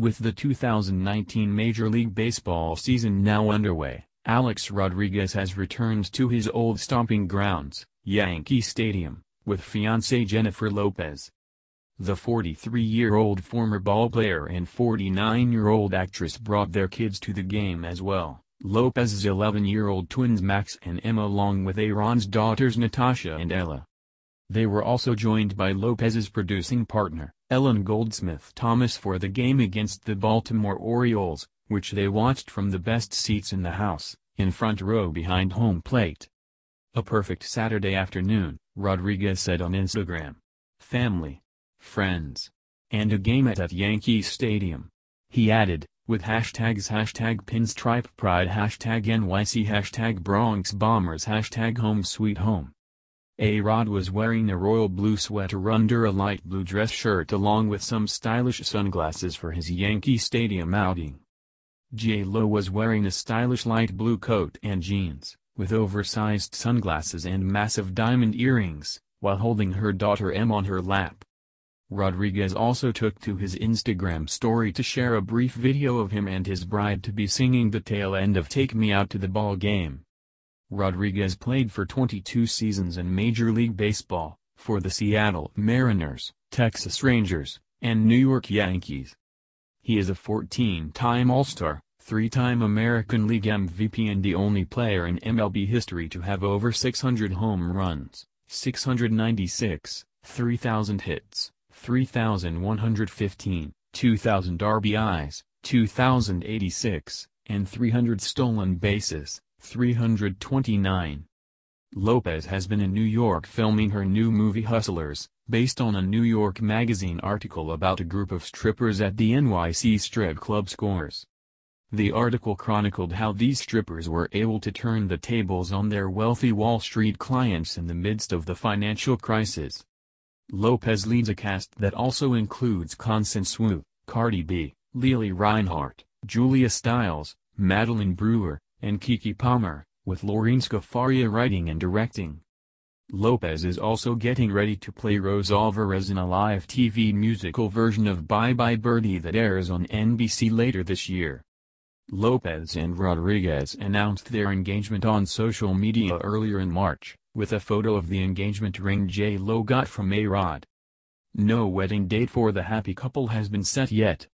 With the 2019 Major League Baseball season now underway, Alex Rodriguez has returned to his old stomping grounds, Yankee Stadium, with fiancée Jennifer Lopez. The 43-year-old former ballplayer and 49-year-old actress brought their kids to the game as well, Lopez's 11-year-old twins Max and Emma along with A-Rod's daughters Natasha and Ella. They were also joined by Lopez's producing partner, Elaine Goldsmith Thomas for the game against the Baltimore Orioles, which they watched from the best seats in the house, in front row behind home plate. A perfect Saturday afternoon, Rodriguez said on Instagram. Family. Friends. And a game at at Yankee Stadium. He added, with hashtags hashtag pinstripe pride hashtag NYC hashtag Bronx Bombers hashtag home sweet home. A-Rod was wearing a royal blue sweater under a light blue dress shirt along with some stylish sunglasses for his Yankee Stadium outing. J-Lo was wearing a stylish light blue coat and jeans, with oversized sunglasses and massive diamond earrings, while holding her daughter M on her lap. Rodriguez also took to his Instagram story to share a brief video of him and his bride-to-be singing the tail end of Take Me Out to the Ball Game. Rodriguez played for 22 seasons in Major League Baseball, for the Seattle Mariners, Texas Rangers, and New York Yankees. He is a 14-time All-Star, three-time American League MVP and the only player in MLB history to have over 600 home runs, 696, 3,000 hits, 3,115, 2,000 RBIs, 2,086, and 300 stolen bases. 329. Lopez has been in New York filming her new movie Hustlers, based on a New York Magazine article about a group of strippers at the NYC strip club Scores. The article chronicled how these strippers were able to turn the tables on their wealthy Wall Street clients in the midst of the financial crisis. Lopez leads a cast that also includes Constance Wu, Cardi B, Lili Reinhart, Julia Stiles, Madeline Brewer, and Keke Palmer, with Lorene Scafaria writing and directing. Lopez is also getting ready to play Rose Alvarez in a live TV musical version of Bye Bye Birdie that airs on NBC later this year. Lopez and Rodriguez announced their engagement on social media earlier in March, with a photo of the engagement ring J-Lo got from A-Rod. No wedding date for the happy couple has been set yet,